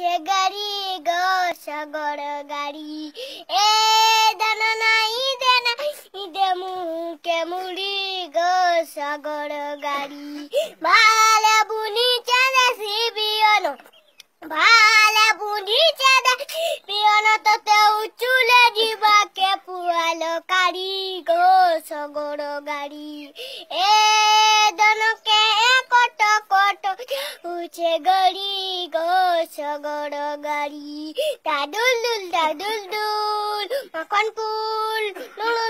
আছে গাড়ি গো সগর গাড়ি। এ দানা নাই, দানা ইদে মুখে মুড়ি গো সগর গাড়ি। ভালো বুনি চাঁদা সিবিয়ন ভালো বুনি চাঁদা পিয়ন তোতে উচুলে জীবাকে পুয়ালো কারি গো সগর গাড়ি। এ দনকে কট কট উচে গড়ি গো そごろがり、ダドルダドルドル、マカンプール、ロロ